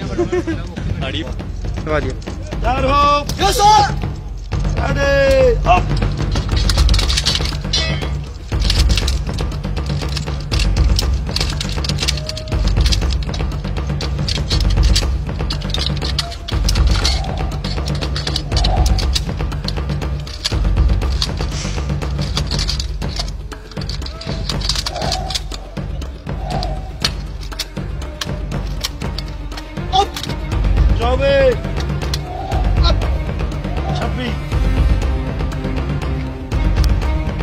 अड़ी दबा दिया तैयार हो यस सर छब्बीस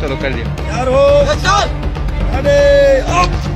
चलो कर दिया। यार हो। अरे अप।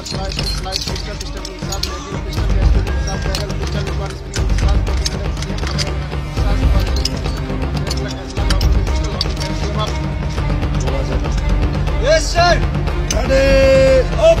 साथ फ्लाइट फ्लाइट फिजिकल सिस्टम के साथ लेकिन सिस्टम कैसे के साथ पैरल पिस्टन ऊपर स्प्रिंग के साथ पॉपुलर सिस्टम साथ क्वालिटी सिस्टम ऐसा locking piston locking system up yes sir ready up